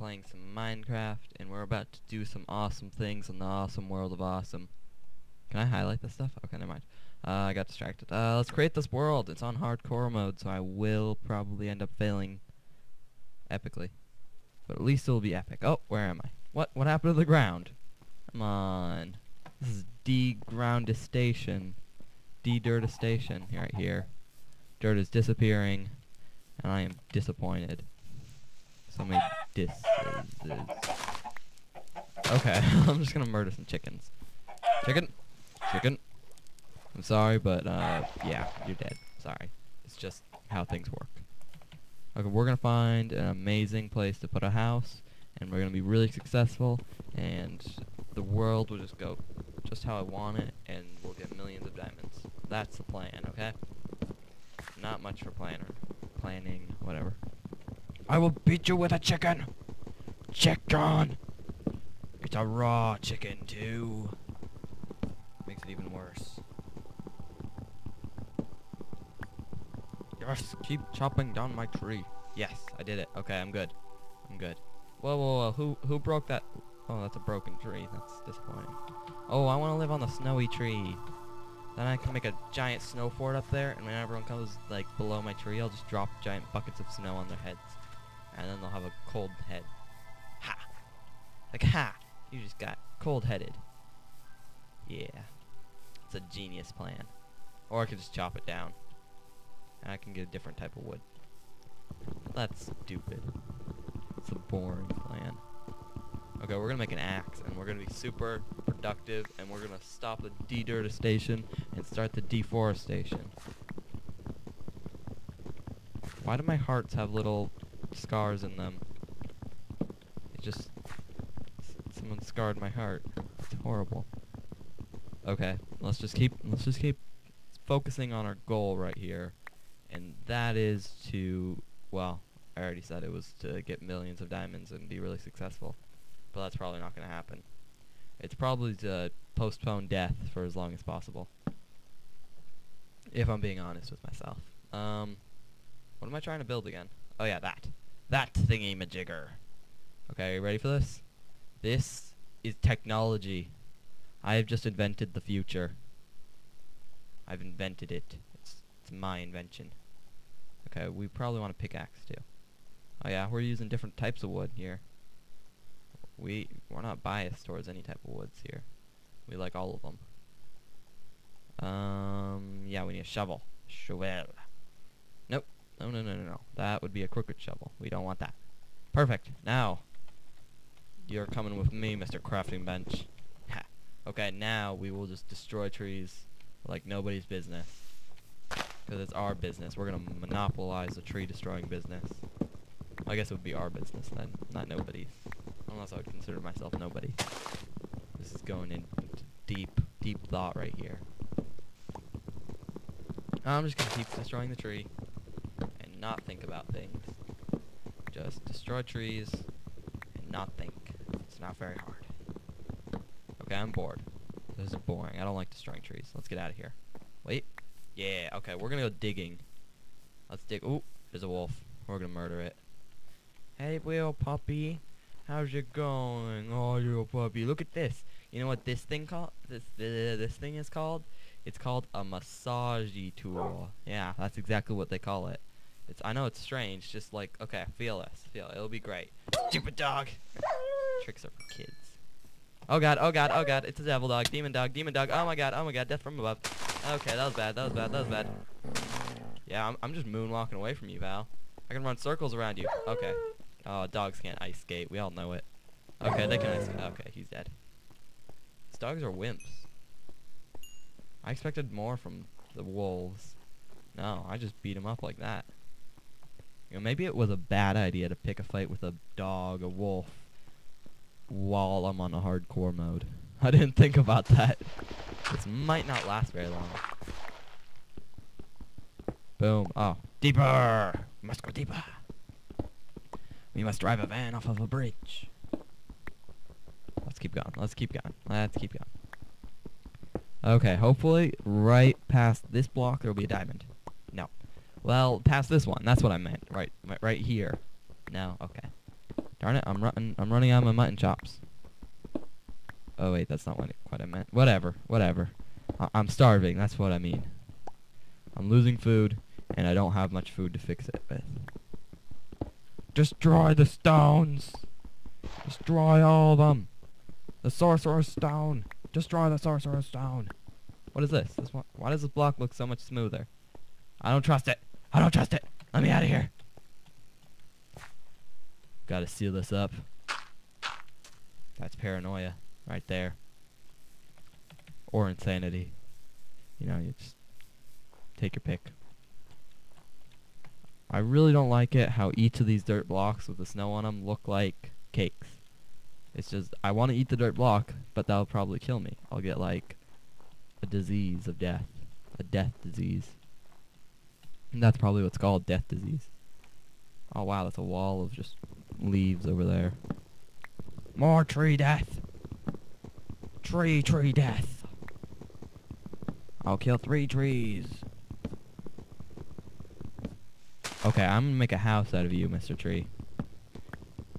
playing some Minecraft, and we're about to do some awesome things in the awesome world of awesome. Can I highlight this stuff? Okay, never mind. Uh, I got distracted. Uh, let's create this world. It's on hardcore mode, so I will probably end up failing epically. But at least it'll be epic. Oh, where am I? What? What happened to the ground? Come on. This is de-groundistation. De-dirtistation. Right here. Dirt is disappearing, and I am disappointed. So many disses. Okay, I'm just gonna murder some chickens. Chicken, chicken. I'm sorry, but uh, yeah, you're dead. Sorry. It's just how things work. Okay, we're gonna find an amazing place to put a house, and we're gonna be really successful, and the world will just go just how I want it, and we'll get millions of diamonds. That's the plan, okay? Not much for planner, planning, whatever. I will beat you with a chicken. Chicken. It's a raw chicken too. Makes it even worse. Yes, keep chopping down my tree. Yes, I did it. Okay, I'm good. I'm good. Whoa, whoa, whoa. Who who broke that? Oh, that's a broken tree. That's disappointing. Oh, I want to live on the snowy tree. Then I can make a giant snow fort up there, and when everyone comes like below my tree, I'll just drop giant buckets of snow on their heads, and then they'll have a cold head. Ha! Like ha! You just got cold-headed. Yeah, it's a genius plan. Or I could just chop it down, and I can get a different type of wood. That's stupid. It's a boring plan. Okay, we're gonna make an axe, and we're gonna be super productive, and we're gonna stop the de-dirtistation and start the deforestation. Why do my hearts have little scars in them? It just someone scarred my heart. It's horrible. Okay, let's just keep let's just keep focusing on our goal right here, and that is to well, I already said it was to get millions of diamonds and be really successful but that's probably not going to happen. It's probably to postpone death for as long as possible. If I'm being honest with myself. Um, what am I trying to build again? Oh yeah, that. That thingy majigger. Okay, are you ready for this? This is technology. I have just invented the future. I've invented it. It's, it's my invention. Okay, we probably want a pickaxe too. Oh yeah, we're using different types of wood here. We we're not biased towards any type of woods here. We like all of them. Um, yeah, we need a shovel. Shovel. Nope. No, no, no, no, no. That would be a crooked shovel. We don't want that. Perfect. Now, you're coming with me, Mr. Crafting Bench. Ha. Okay, now we will just destroy trees like nobody's business. Because it's our business. We're going to monopolize the tree destroying business. I guess it would be our business then, not nobody's. Unless I would consider myself nobody. This is going into deep, deep thought right here. I'm just gonna keep destroying the tree not think about things. Just destroy trees and not think. It's not very hard. Okay, I'm bored. This is boring. I don't like destroying trees. Let's get out of here. Wait. Yeah, okay, we're gonna go digging. Let's dig. Ooh, there's a wolf. We're gonna murder it. Hey, little puppy. How's it going? Oh, little puppy. Look at this. You know what this thing called? This this thing is called? It's called a massagey tool. Yeah, that's exactly what they call it. It's I know it's strange. Just like okay, feel this. Feel it. It'll be great. Stupid dog. Tricks are for kids. Oh god. Oh god. Oh god. It's a devil dog. Demon dog. Demon dog. Oh my god. Oh my god. Death from above. Okay, that was bad. That was bad. That was bad. Yeah, I'm I'm just moonwalking away from you, Val. I can run circles around you. Okay. Oh, dogs can't ice skate. We all know it. Okay, they can ice skate. Okay, he's dead. These dogs are wimps. I expected more from the wolves. No, I just beat him up like that. You know, maybe it was a bad idea to pick a fight with a dog, a wolf, while I'm on a hardcore mode. I didn't think about that. This might not last very long. Boom. Oh. Deeper! We must go deeper. We must drive a van off of a bridge. Let's keep going. Let's keep going. Let's keep going. Okay, hopefully right past this block there will be a diamond. Well, past this one. That's what I meant. Right right here. No. Okay. Darn it, I'm running I'm running out of my mutton chops. Oh wait, that's not what, it, I meant. Whatever, whatever. I I'm starving, that's what I mean. I'm losing food, and I don't have much food to fix it with. Destroy the stones! Destroy all of them! The sorcerer's stone! Destroy the sorcerer's stone! What is this? this one, why does this block look so much smoother? I don't trust it! I don't trust it! Let me out of here! Gotta seal this up. That's paranoia right there. Or insanity. You know, you just take your pick. I really don't like it how each of these dirt blocks with the snow on them look like cakes. It's just, I want to eat the dirt block, but that'll probably kill me. I'll get like a disease of death. A death disease. And that's probably what's called, death disease. Oh wow, that's a wall of just leaves over there. More tree death. Tree, tree death. I'll kill three trees. Okay, I'm gonna make a house out of you, Mr. Tree.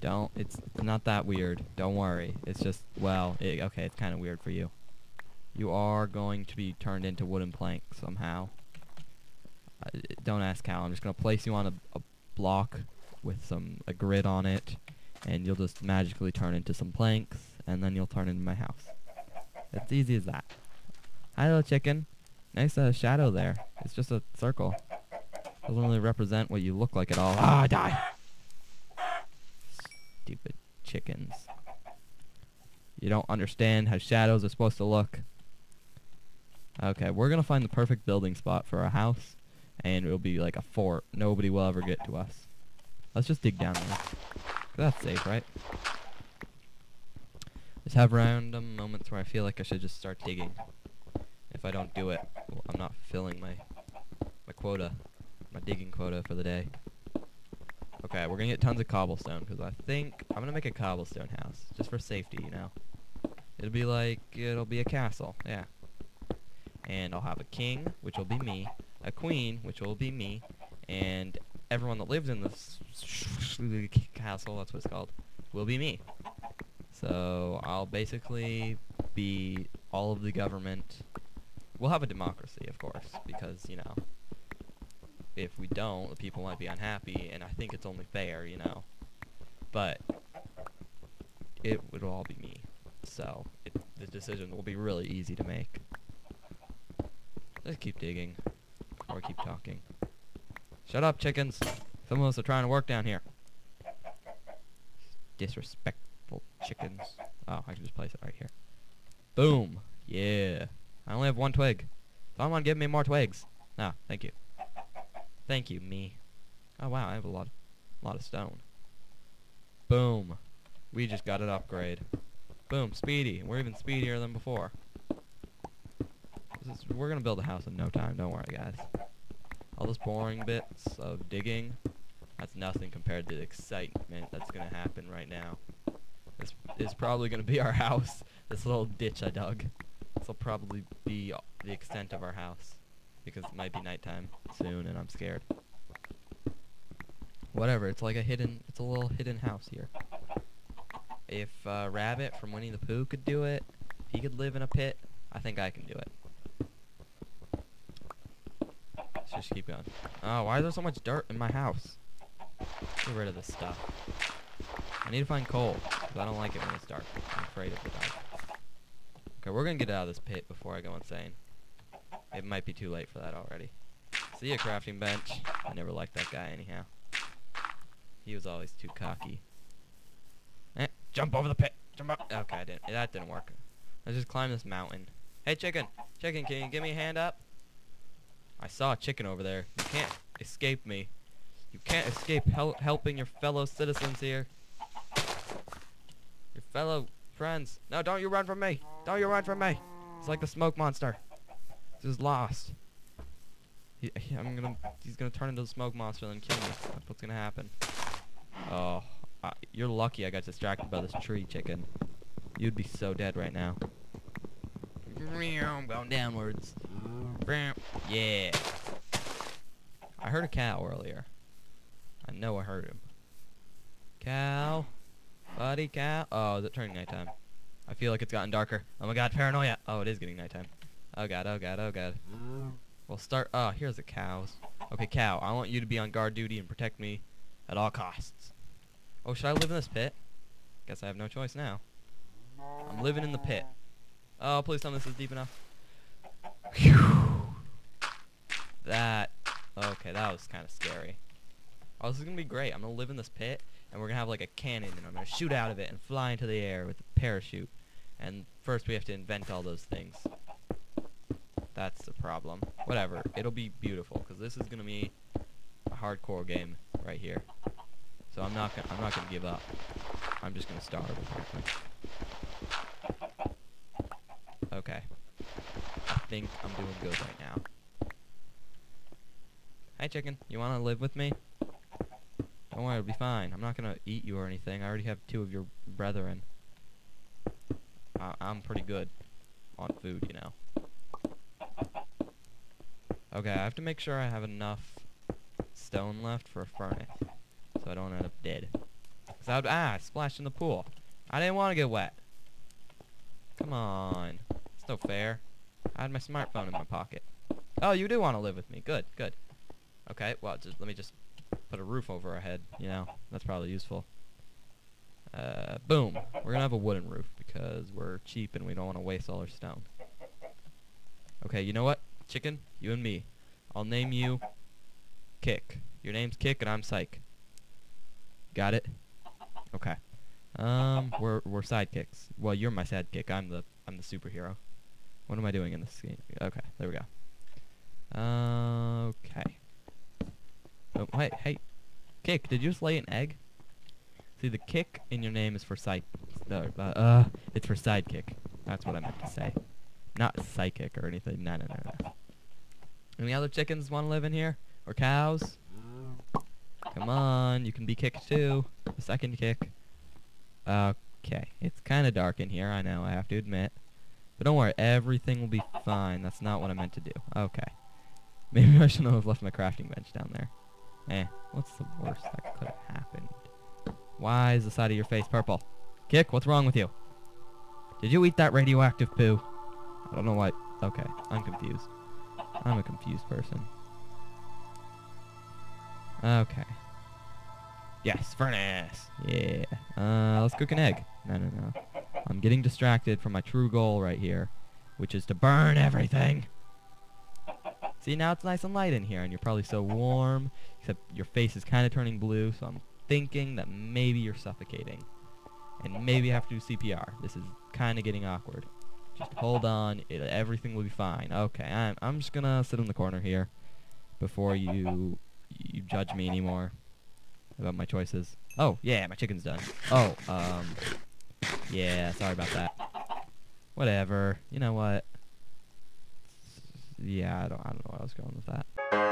Don't, it's not that weird. Don't worry. It's just, well, it, okay, it's kind of weird for you. You are going to be turned into wooden plank somehow. Don't ask how. I'm just gonna place you on a, a block with some a grid on it, and you'll just magically turn into some planks, and then you'll turn into my house. It's easy as that. Hi, little chicken. Nice uh, shadow there. It's just a circle. Doesn't really represent what you look like at all. Ah, die! Stupid chickens. You don't understand how shadows are supposed to look. Okay, we're gonna find the perfect building spot for our house, and it'll be like a fort. Nobody will ever get to us. Let's just dig down there. That's safe, right? Just have random moments where I feel like I should just start digging. If I don't do it, well, I'm not filling my my quota, my digging quota for the day. Okay, we're gonna get tons of cobblestone because I think I'm gonna make a cobblestone house just for safety, you know. It'll be like it'll be a castle, yeah. And I'll have a king, which will be me, a queen, which will be me, and everyone that lives in this castle, that's what it's called, will be me. So I'll basically be all of the government. We'll have a democracy, of course, because, you know, if we don't, the people might be unhappy, and I think it's only fair, you know. But it would all be me. So it, the decision will be really easy to make. Let's keep digging. Or keep talking. Shut up, chickens. Some of us are trying to work down here. Disrespectful chickens. Oh, I can just place it right here. Boom. Yeah. I only have one twig. Someone give me more twigs. Ah, thank you. Thank you, me. Oh wow, I have a lot, lot of stone. Boom. We just got an upgrade. Boom, speedy. We're even speedier than before. We're gonna build a house in no time. Don't worry, guys. All those boring bits of digging, that's nothing compared to the excitement that's gonna happen right now. This is probably gonna be our house. This little ditch I dug. This will probably be the extent of our house because it might be nighttime soon and I'm scared. Whatever, it's like a hidden, it's a little hidden house here. If uh, Rabbit from Winnie the Pooh could do it, he could live in a pit, I think I can do it. Let's just keep going. Oh, why is there so much dirt in my house? Get rid of this stuff. I need to find coal, because I don't like it when it's dark. I'm afraid of the dark. Okay, we're gonna get out of this pit before I go insane. It might be too late for that already. See a crafting bench. I never liked that guy anyhow. He was always too cocky. Eh, jump over the pit. Jump up. Okay, I didn't. That didn't work. Let's just climb this mountain. Hey, chicken. Chicken, can you give me a hand up? I saw a chicken over there. You can't escape me. You can't escape hel helping your fellow citizens here. Your fellow friends. No, don't you run from me. Don't you run from me. It's like the smoke monster. This is lost. He, he, I'm gonna. He's gonna turn into the smoke monster and then kill me. That's what's gonna happen. Oh, uh, you're lucky I got distracted by this tree, chicken. You'd be so dead right now. I'm going downwards. Yeah. I heard a cow earlier. I know I heard him. Cow. Buddy cow. Oh, is it turning nighttime? I feel like it's gotten darker. Oh my god, paranoia. Oh, it is getting nighttime. Oh god, oh god, oh god. We'll start. Oh, here's the cows. Okay, cow, I want you to be on guard duty and protect me at all costs. Oh, should I live in this pit? Guess I have no choice now. I'm living in the pit. Oh, please tell me this is deep enough. Phew. That. Okay, that was kind of scary. Oh, this is gonna be great. I'm gonna live in this pit, and we're gonna have like a cannon, and I'm gonna shoot out of it and fly into the air with a parachute. And first, we have to invent all those things. That's the problem. Whatever. It'll be beautiful because this is gonna be a hardcore game right here. So I'm not gonna I'm not gonna give up. I'm just gonna starve. apparently. Okay. I think I'm doing good right now. Hi chicken, you wanna live with me? Don't worry, it'll be fine. I'm not gonna eat you or anything. I already have two of your brethren. I I'm pretty good on food, you know. Okay, I have to make sure I have enough stone left for a furnace, so I don't end up dead. Cause I would ah I splashed in the pool. I didn't want to get wet. Come on, it's no fair. I had my smartphone in my pocket. Oh, you do want to live with me. Good, good. Okay, well, just let me just put a roof over our head. You know, that's probably useful. Uh, boom. We're gonna have a wooden roof because we're cheap and we don't want to waste all our stone. Okay, you know what? Chicken, you and me. I'll name you Kick. Your name's Kick and I'm Psych. Got it? Okay. Um, we're we're sidekicks. Well, you're my sidekick. I'm the I'm the superhero. What am I doing in this game? Okay, there we go. Uh, okay. Oh, wait, hey, Kick, did you just lay an egg? See, the kick in your name is for side. Uh, uh, it's for sidekick. That's what I meant to say. Not psychic or anything. No, no, no, no. Any other chickens want to live in here? Or cows? Come on, you can be kicked too. The second kick. Okay, it's kind of dark in here, I know, I have to admit. But don't worry, everything will be fine. That's not what I meant to do. Okay. Maybe I shouldn't have left my crafting bench down there. Eh, what's the worst that could have happened? Why is the side of your face purple? Kick, what's wrong with you? Did you eat that radioactive poo? I don't know why. Okay, I'm confused. I'm a confused person. Okay. Yes, furnace. Yeah. Uh, let's cook an egg. No, no, no. I'm getting distracted from my true goal right here, which is to burn everything. See, now it's nice and light in here, and you're probably so warm, except your face is kind of turning blue, so I'm thinking that maybe you're suffocating. And maybe I have to do CPR. This is kind of getting awkward. Just hold on. It, everything will be fine. Okay, I'm, I'm just going to sit in the corner here before you you judge me anymore about my choices. Oh, yeah, my chicken's done. Oh, um, yeah, sorry about that. Whatever. You know what? Yeah, I don't, I don't know where I was going with that.